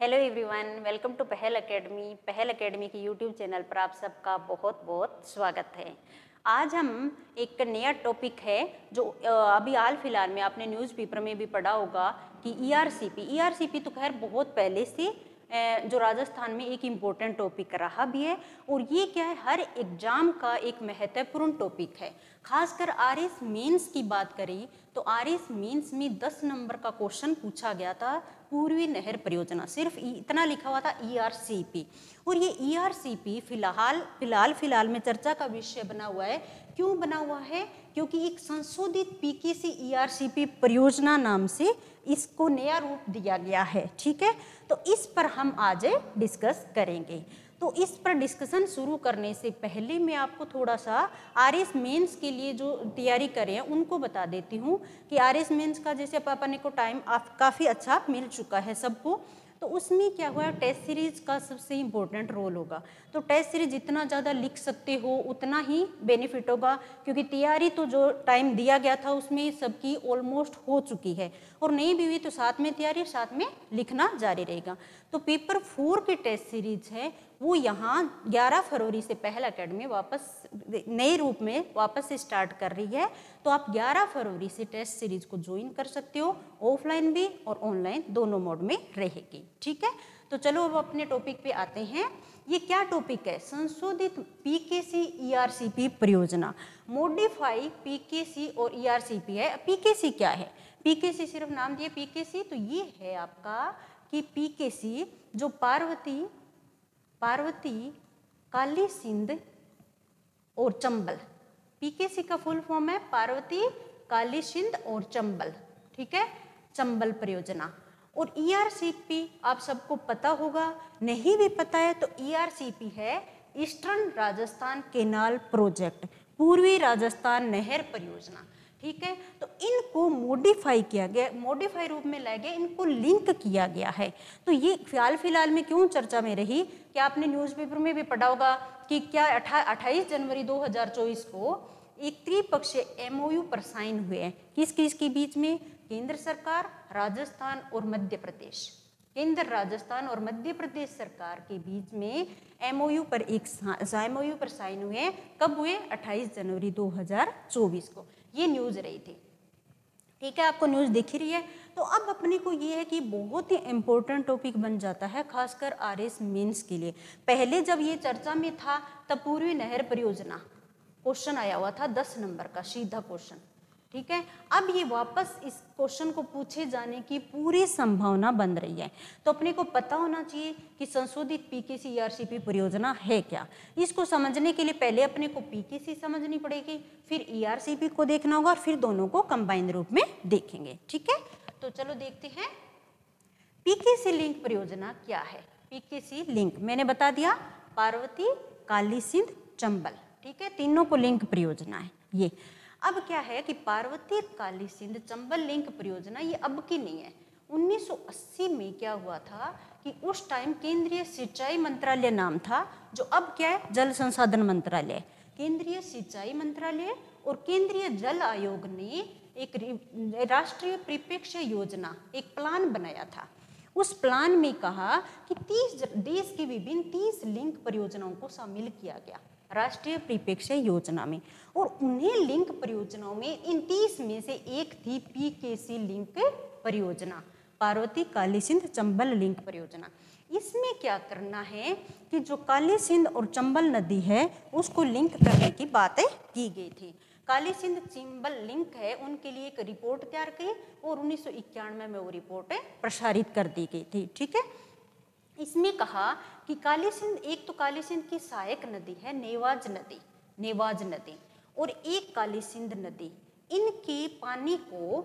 Hello everyone welcome to Pahal academy Pahal academy के YouTube channel पर आप सबका बहुत बहुत स्वागत है। आज हम एक नया टॉपिक है जो अभी हाल फ़िलहाल में आपने न्यूज़पेपर में भी पढ़ा होगा कि ईआरसीपी ईआरसीपी तो खैर बहुत पहले से जो राजस्थान में एक इम्पोर्टेंट टॉपिक रहा भी है, और ये क्या है? हर एग्ज़ाम का एक महत्वपूर्ण टॉपिक है। खासकर आर एस मेन्स की बात करें तो आर एस मेन्स में 10 नंबर का क्वेश्चन पूछा गया था पूर्वी नहर परियोजना। सिर्फ़ इतना लिखा हुआ था ई आर सी पी और ये ई आर सी पी फ़िलहाल फ़िलहाल फ़िलहाल में चर्चा का विषय बना हुआ है। क्यों बना हुआ है? क्योंकि एक संशोधित पी के सी ई आर सी पी परियोजना नाम से इसको नया रूप दिया गया है, ठीक है? तो इस पर हम आज डिस्कस करेंगे। तो इस पर डिस्कशन शुरू करने से पहले मैं आपको थोड़ा सा आर एस मेन्स के लिए जो तैयारी करें उनको बता देती हूँ कि आर एस मेन्स का जैसे अपने को टाइम काफ़ी अच्छा मिल चुका है सबको। तो उसमें क्या हुआ टेस्ट सीरीज़ का सबसे इम्पोर्टेंट रोल होगा। तो टेस्ट सीरीज़ जितना ज़्यादा लिख सकते हो, उतना ही बेनिफिट होगा, क्योंकि तैयारी तो जो टाइम दिया गया था, उसमें सबकी ऑलमोस्ट हो चुकी है। और नहीं भी हुई तो साथ में तैयारी साथ में लिखना जारी रहेगा। तो पेपर फोर की टेस्ट सीरीज़ है, वो यहाँ 11 फरवरी से पहला अकेडमी वापस, नए रूप में वापस स्टार्ट कर रही है। तो आप 11 फरवरी से टेस्ट सीरीज़ को ज्वाइन कर सकते हो ऑफलाइन भी और ऑनलाइन दोनों मोड में रहेगी। ठीक है? तो चलो अब अपने टॉपिक पे आते हैं। ये क्या टॉपिक है? संशोधित पीकेसी ईआरसीपी परियोजना। मोडिफाई पीकेसी और ईआरसीपी है। पीकेसी क्या है? पीकेसी सिर्फ़ नाम दिए, पीकेसी? तो ये है आपका कि पीकेसी जो पार्वती पार्वती, काली सिंध और चंबल। पीकेसी का फुल फॉर्म है पार्वती, काली सिंध और चंबल, ठीक है? चंबल परियोजना। और ईआरसीपी e आप सबको पता होगा, नहीं भी पता है तो ईआरसीपी e है ईस्टर्न राजस्थान केनाल प्रोजेक्ट, पूर्वी राजस्थान नहर परियोजना। ठीक है? तो इनको मॉडिफाई किया गया मॉडिफाई रूप में लाया गया, इनको लिंक किया गया है। तो ये फ़िलहाल फ़िलहाल में क्यों चर्चा में रही? कि आपने न्यूज़पेपर में भी पढ़ा होगा कि क्या अट्ठाईस जनवरी 2024 को एक त्रिपक्षीय एमओयू पर साइन हुए हैं? किस किस के बीच में? केंद्र सरकार, राजस्थान और मध्य प्रदेश। केंद्र, राजस्थान और मध्य प्रदेश सरकार के बीच में एमओयू पर एक एमओयू पर साइन हुए कब हुए? 28 जनवरी 2024 को। ये न्यूज़ रही थी। ठीक है, आपको न्यूज़ दिख रही है। तो अब अपने को ये है कि बहुत ही इम्पोर्टेंट टॉपिक बन जाता है, खासकर आर एस मीन्स के लिए। पहले जब ये चर्चा में था, तब पूर्वी नहर परियोजना क्वेश्चन आया हुआ था, दस नंबर का, सीधा क्वेश्चन ठीक है? अब ये वापस इस क्वेश्चन को पूछे जाने की पूरी संभावना बन रही है। तो अपने को पता होना चाहिए कि संशोधित पीकेसी ईआरसीपी परियोजना है क्या। इसको समझने के लिए पहले अपने को पीकेसी समझनी पड़ेगी, फिर ईआरसीपी को देखना होगा और फिर दोनों को कंबाइन रूप में देखेंगे। ठीक है? तो चलो देखते हैं। पीकेसी लिंक परियोजना क्या है? पीकेसी लिंक मैंने बता दिया, पार्वती, काली सिंध, चंबल। ठीक है? तीनों को लिंक परियोजना है। ये। अब क्या है कि पार्वती काली सिंध चंबल लिंक परियोजना ये अब की नहीं है। 1980 में क्या हुआ था कि उस टाइम केंद्रीय सिंचाई मंत्रालय नाम था, जो अब क्या है, जल संसाधन मंत्रालय केंद्रीय सिंचाई मंत्रालय और केंद्रीय जल आयोग ने एक राष्ट्रीय परिप्रेक्ष्य योजना, एक प्लान बनाया था। उस प्लान में कहा कि 30 देश की विभिन्न 30 लिंक परियोजनाओं को शामिल किया गया। राष्ट्रीय परिप्रेक्ष्य योजना में। और उन्हें लिंक परियोजनाओं में, इन तीस में से एक थी पी के सी लिंक परियोजना, पार्वती काली सिंध चंबल लिंक परियोजना। इसमें क्या करना है कि जो काली सिंध और चंबल नदी है, उसको लिंक करने की बातें की गई थी। काली सिंध चिंबल लिंक है, उनके लिए एक रिपोर्ट तैयार की और उन्नीस सौ इक्यानवे में वो रिपोर्ट प्रसारित कर दी गई थी, ठीक है? इसमें कहा कि काली सिंध एक तो काली सिंध की सहायक नदी है, नेवाज नदी नेवाज नदी और एक काली सिंध नदी। इनके पानी को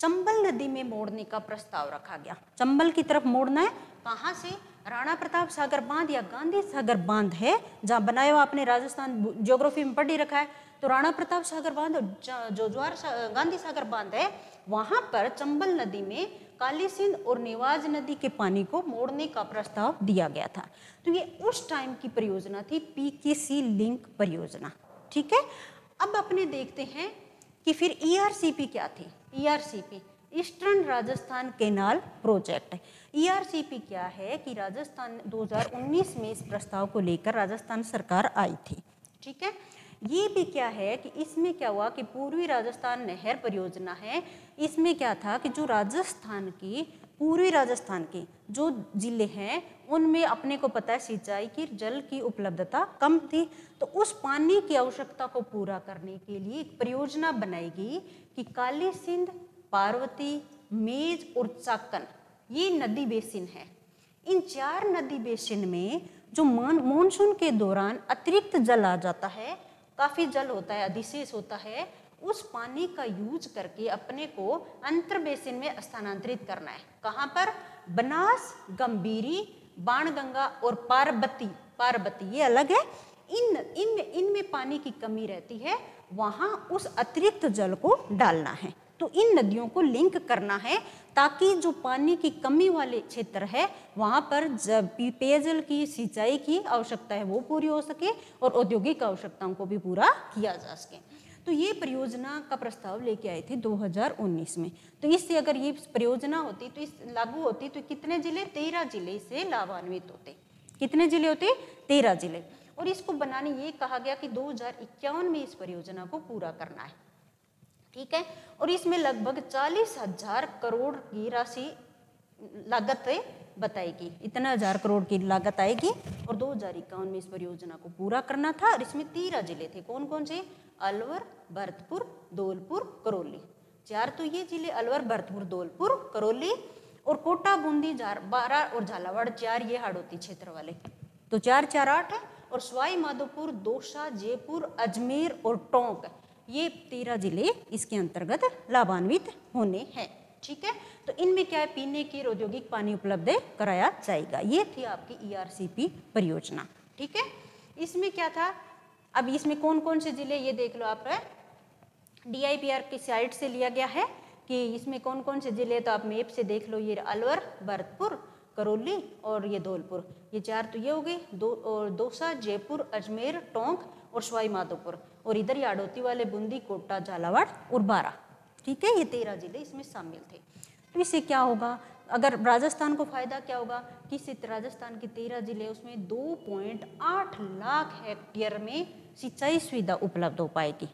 चंबल नदी में मोड़ने का प्रस्ताव रखा गया। चंबल की तरफ़ मोड़ना है, कहाँ से? राणा प्रताप सागर बाँध या गांधी सागर बाँध है, जहाँ बनाया हुआ आपने राजस्थान ज्योग्राफी में पढ़ रखा है। तो राणा प्रताप सागर बाँध जो ज्वार गांधी सागर बाँध है वहाँ पर चंबल नदी में काली सिंध और नेवाज नदी के पानी को मोड़ने का प्रस्ताव दिया गया था। तो ये उस टाइम की परियोजना थी पीकेसी लिंक परियोजना। ठीक है? अब अपने देखते हैं कि फिर ईआरसीपी e क्या थी। ERCP eastern Rajasthan canal project ERCP क्या है कि राजस्थान 2019 में इस प्रस्ताव को लेकर राजस्थान सरकार आई थी। ठीक है? ये भी क्या है कि इसमें क्या हुआ कि पूर्वी राजस्थान नहर परियोजना है। इसमें क्या था कि जो राजस्थान की, पूर्वी राजस्थान के जो ज़िले हैं, उनमें अपने को पता है सिंचाई की, जल की उपलब्धता कम थी। तो उस पानी की आवश्यकता को पूरा करने के लिए एक परियोजना बनाएगी कि काली सिंध, पार्वती, मेज और चाकन, ये नदी बेसिन है। इन चार नदी बेसिन में जो मानसून के दौरान अतिरिक्त जल आ जाता है काफ़ी जल होता है, अधिशेष होता है, उस पानी का यूज़ करके अपने को अंतर बेसिन में स्थानांतरित करना है। कहाँ पर? बनास, गंभीरी, बाणगंगा और पार्वती पार्वती ये अलग है। इन इन, इनमें पानी की कमी रहती है, वहाँ उस अतिरिक्त जल को डालना है। तो इन नदियों को लिंक करना है ताकि जो पानी की कमी वाले क्षेत्र है, वहाँ पर पेयजल की सिंचाई की आवश्यकता है, वो पूरी हो सके और औद्योगिक आवश्यकताओं को भी पूरा किया जा सके। तो ये परियोजना का प्रस्ताव लेके आए थे 2019 में। तो इससे अगर ये परियोजना होती तो इस लागू होती तो कितने ज़िले? तेरह ज़िले इससे लाभान्वित होते। कितने ज़िले होते? तेरह ज़िले। और इसको बनाने ये कहा गया कि दो हज़ार इक्यावन में इस परियोजना को पूरा करना है। ठीक है? और इसमें लगभग चालीस हज़ार करोड़ की राशि लागत बताएगी। इतना हज़ार करोड़ की लागत आएगी और दो हज़ार इक्यावन में इस परियोजना को पूरा करना था और इसमें तेरह ज़िले थे। कौन कौन से? अलवर, भरतपुर, धौलपुर, करौली। चार तो ये ज़िले, अलवर, भरतपुर, धौलपुर, करौली और कोटा, बूंदी बारह और झालावाड़, चार ये हाड़ोती क्षेत्र वाले। तो चार चार आठ है और सवाई माधोपुर दोसा, जयपुर, अजमेर और टोंक। ये तेरह ज़िले इसके अंतर्गत लाभान्वित होने हैं। ठीक है? तो इनमें क्या है? पीने की, औद्योगिक पानी उपलब्ध कराया जाएगा। ये थी आपकी ईआरसीपी e परियोजना। ठीक है? इसमें क्या था? अब इसमें कौन कौन से ज़िले, ये देख लो आप डीआईपीआर की साइट से लिया गया है कि इसमें कौन कौन से ज़िले तो आप मैप से देख लो, ये अलवर, भरतपुर, करौली और ये धौलपुर। ये चार तो ये हो गए। दो, और दौसा, जयपुर, अजमेर, टोंक और सवाई माधोपुर। और इधर आड़ोती वाले बूंदी, कोटा, झालावाड़ और बारा ठीक है, ये तेरह ज़िले इसमें शामिल थे। तो इससे क्या होगा? अगर राजस्थान को फ़ायदा क्या होगा? कि राजस्थान के तेरह ज़िले उसमें 2.8 लाख हेक्टेयर में सिंचाई सुविधा उपलब्ध हो पाएगी।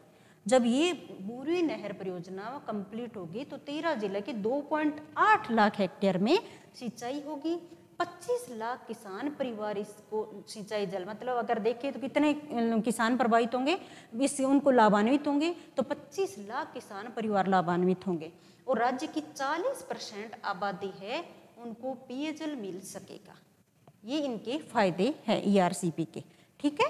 जब ये पूरी नहर परियोजना कंप्लीट होगी तो तेरह ज़िले के 2.8 लाख हेक्टेयर में सिंचाई होगी। 25 लाख किसान परिवार इसको सिंचाई जल मतलब अगर देखें तो कितने किसान प्रभावित होंगे? इससे उनको लाभान्वित होंगे तो 25 लाख किसान परिवार लाभान्वित होंगे। और राज्य की 40 परसेंट आबादी है, उनको पेयजल मिल सकेगा। ये इनके फ़ायदे हैं ईआरसीपी के। ठीक है?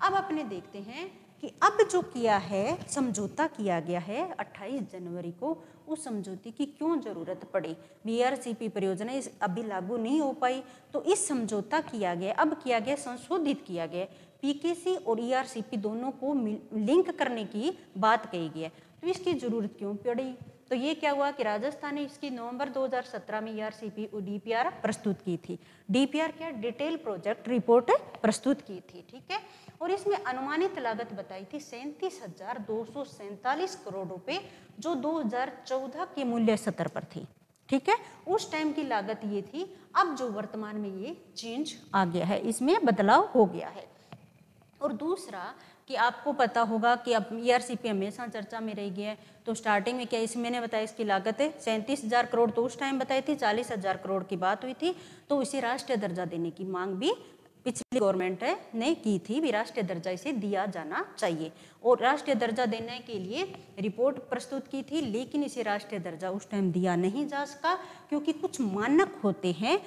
अब अपने देखते हैं कि अब जो किया है, समझौता किया गया है 28 जनवरी को, उस समझौते की क्यों ज़रूरत पड़ी? बीआरसीपी परियोजना इस अभी लागू नहीं हो पाई तो इस समझौता किया गया, अब किया गया, संशोधित किया गया। पीकेसी और ईआरसीपी दोनों को लिंक करने की बात कही गई है। तो इसकी ज़रूरत क्यों पड़ी? तो ये क्या हुआ कि राजस्थान ने इसकी नवंबर 2017 में ईआरसीपी और डीपीआर प्रस्तुत की थी। डीपीआर क्या? डिटेल प्रोजेक्ट रिपोर्ट प्रस्तुत की थी, ठीक है? और इसमें अनुमानित लागत बताई थी सैंतीस हज़ार दो सौ सैंतालीस करोड़ रुपए, जो 2014 के मूल्य स्तर पर थी। ठीक है? उस टाइम की लागत ये थी, अब जो वर्तमान में ये चेंज आ गया है, इसमें बदलाव हो गया है। और दूसरा कि आपको पता होगा कि अब ई e हमेशा चर्चा में रह गया है तो स्टार्टिंग में क्या इस मैंने बताया इसकी लागत है? सैंतीस हज़ार करोड़ तो उस टाइम बताई थी, चालीस हज़ार करोड़ की बात हुई थी तो इसे राष्ट्रीय दर्जा देने की मांग भी पिछली गवर्नमेंट ने की थी भी राष्ट्रीय दर्जा, इसे दिया जाना चाहिए। और राष्ट्रीय दर्जा देने के लिए रिपोर्ट प्रस्तुत की थी, लेकिन इसे राष्ट्रीय दर्जा उस टाइम दिया नहीं जा सका, क्योंकि कुछ मानक होते हैं,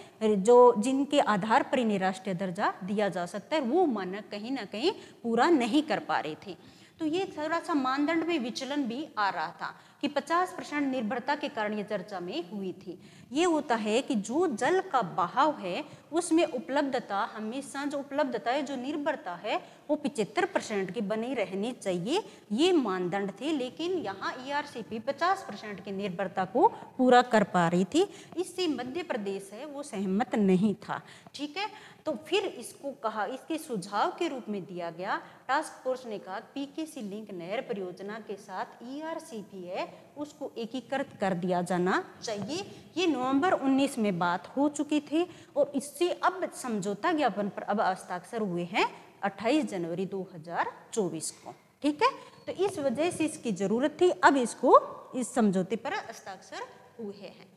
जो जिनके आधार पर इन्हें राष्ट्रीय दर्जा दिया जा सकता है, वो मानक कहीं ना कहीं पूरा नहीं कर पा रहे थे। तो ये थोड़ा सा मानदंड में विचलन भी आ रहा था कि 50 परसेंट निर्भरता के कारण ये चर्चा में हुई थी। ये होता है कि जो जल का बहाव है, उसमें उपलब्धता, हमेशा जो उपलब्धता है, जो निर्भरता है, वो पिचहत्तर परसेंट की बनी रहनी चाहिए। ये मानदंड थे, लेकिन यहाँ ई आर सी पी पचास परसेंट की निर्भरता को पूरा कर पा रही थी। इससे मध्य प्रदेश है, वो सहमत नहीं था। ठीक है? तो फिर इसको कहा, इसके सुझाव के रूप में दिया गया। टास्क फोर्स ने कहा पीकेसी लिंक नहर परियोजना के साथ ईआरसीपी है, उसको एकीकृत कर दिया जाना चाहिए। ये नवंबर 19 में बात हो चुकी थी और इससे अब समझौता ज्ञापन पर अब हस्ताक्षर हुए हैं 28 जनवरी 2024 को। ठीक है? तो इस वजह से इसकी ज़रूरत थी, अब इसको इस समझौते पर हस्ताक्षर हुए हैं।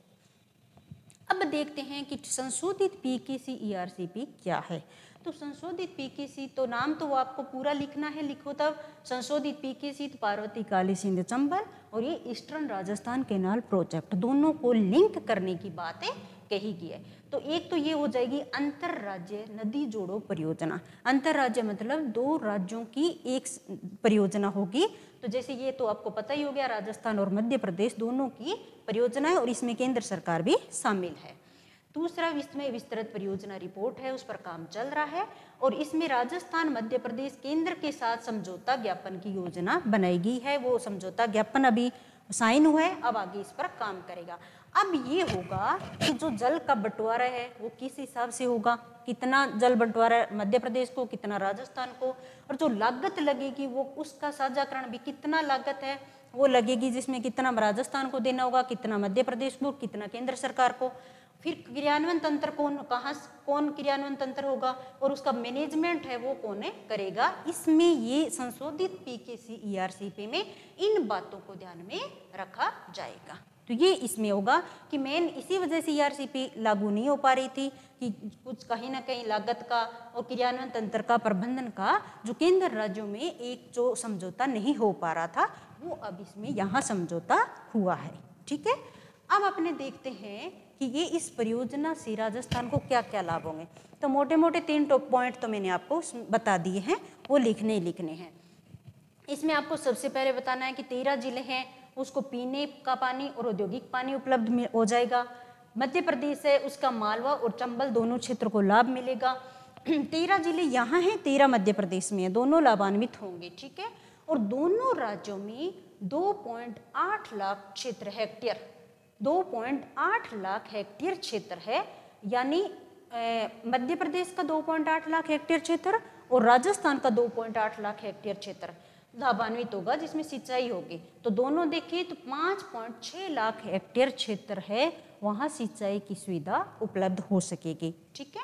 अब देखते हैं कि संशोधित पी के सी ई आर सी पी क्या है। तो संशोधित पी के सी तो नाम तो वो आपको पूरा लिखना है लिखो तब। संशोधित पी पीकेसी तो पार्वती काली सिंध चंबल और ये ईस्टर्न राजस्थान केनाल प्रोजेक्ट। दोनों को लिंक करने की बातें कही गई है। तो एक तो ये हो जाएगी अंतर राज्य नदी जोड़ो परियोजना। अंतर राज्य मतलब दो राज्यों की एक परियोजना होगी। तो जैसे ये तो आपको पता ही हो गया, राजस्थान और मध्य प्रदेश दोनों की परियोजना है और इसमें केंद्र सरकार भी शामिल है। दूसरा इसमें विस्तृत परियोजना रिपोर्ट है, उस पर काम चल रहा है और इसमें राजस्थान, मध्य प्रदेश केंद्र के साथ समझौता ज्ञापन की योजना बनाई गई है। वो समझौता ज्ञापन अभी साइन हुआ है, अब आगे इस पर काम करेगा। अब ये होगा कि जो जल का बंटवारा है, वो किस हिसाब से होगा? कितना जल बंटवारा मध्य प्रदेश को, कितना राजस्थान को? और जो लागत लगेगी, वो उसका साझाकरण भी कितना लागत है, वो लगेगी जिसमें कितना राजस्थान को देना होगा, कितना मध्य प्रदेश को, कितना केंद्र सरकार को? फिर क्रियान्वयन तंत्र कौन, कहाँ कौन क्रियान्वयन तंत्र होगा? और उसका मैनेजमेंट है, वो कौन है, करेगा? इसमें ये संशोधित पीकेसी ईआरसीपी में इन बातों को ध्यान में रखा जाएगा। तो ये इसमें होगा कि मेन इसी वजह से ईआरसीपी लागू नहीं हो पा रही थी कि कुछ कहीं ना कहीं लागत का और क्रियान्वयन तंत्र का प्रबंधन का जो केंद्र राज्यों में एक जो समझौता नहीं हो पा रहा था, वो अब इसमें यहाँ समझौता हुआ है। ठीक है? अब अपने देखते हैं कि ये इस परियोजना से राजस्थान को क्या क्या लाभ होंगे। तो मोटे मोटे तीन टॉप पॉइंट तो मैंने आपको बता दिए हैं, वो लिखने लिखने हैं। इसमें आपको सबसे पहले बताना है कि तेरह ज़िले हैं उसको पीने का पानी और औद्योगिक पानी उपलब्ध हो जाएगा। मध्य प्रदेश है उसका मालवा और चंबल दोनों क्षेत्र को लाभ मिलेगा। तेरह ज़िले यहाँ हैं, तेरह मध्य प्रदेश में है। दोनों लाभान्वित होंगे, ठीक है? और दोनों राज्यों में 2.8 लाख क्षेत्र हेक्टेयर 2.8 लाख हेक्टेयर क्षेत्र है। यानी मध्य प्रदेश का 2.8 लाख हेक्टेयर क्षेत्र और राजस्थान का 2.8 लाख हेक्टेयर क्षेत्र। लाभान्वित होगा, जिसमें सिंचाई होगी। तो दोनों देखिए तो 5.6 लाख हेक्टेयर क्षेत्र है, वहाँ सिंचाई की सुविधा उपलब्ध हो सकेगी। ठीक है?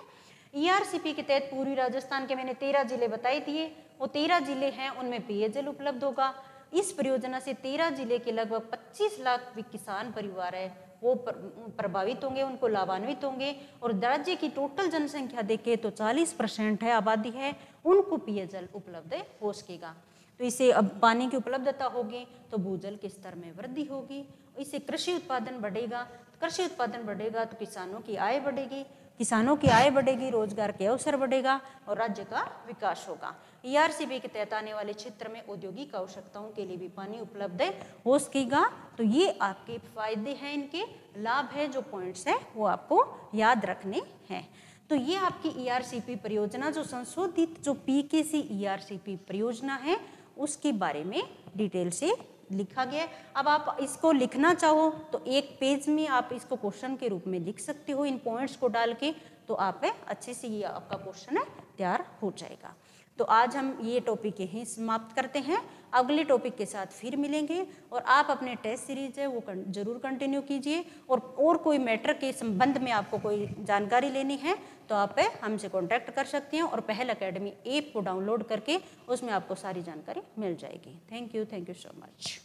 ईआरसीपी e के तहत पूर्वी राजस्थान के मैंने तेरह ज़िले बताई दिए। वो तेरह ज़िले हैं, उनमें पेयजल उपलब्ध होगा। इस परियोजना से तेरह ज़िले के लगभग 25 लाख किसान परिवार है। वो प्रभावित होंगे, उनको लाभान्वित होंगे। और राज्य की टोटल जनसंख्या देखें तो 40 परसेंट है, आबादी है। उनको पेयजल उपलब्ध हो सकेगा। तो इससे अब पानी की उपलब्धता होगी तो भूजल के स्तर में वृद्धि होगी? इससे कृषि उत्पादन बढ़ेगा कृषि उत्पादन बढ़ेगा तो किसानों की आय बढ़ेगी। किसानों की आय बढ़ेगी, रोज़गार के अवसर बढ़ेगा और राज्य का विकास होगा। ईआरसीबी के तहत आने वाले क्षेत्र में औद्योगिक आवश्यकताओं के लिए भी पानी उपलब्ध हो सकेगा। तो ये आपके फ़ायदे हैं, इनके लाभ है, जो पॉइंट्स है, वो आपको याद रखने हैं। तो ये आपकी ईआरसीपी परियोजना, जो संशोधित, जो पीकेसी ईआरसीपी परियोजना है उसके बारे में डिटेल से लिखा गया है। अब आप इसको लिखना चाहो तो एक पेज में आप इसको क्वेश्चन के रूप में लिख सकते हो, इन पॉइंट्स को डाल के तो आप अच्छे से ये आपका क्वेश्चन है, तैयार हो जाएगा। तो आज हम ये टॉपिक यहीं समाप्त करते हैं। अगले टॉपिक के साथ फिर मिलेंगे, और आप अपने टेस्ट सीरीज़ है, वो ज़रूर कंटिन्यू कीजिए, और और कोई मैटर के संबंध में आपको कोई जानकारी लेनी है तो आप हमसे कॉन्टैक्ट कर सकते हैं और पहल अकेडमी ऐप को डाउनलोड करके उसमें आपको सारी जानकारी मिल जाएगी। Thank you thank you so much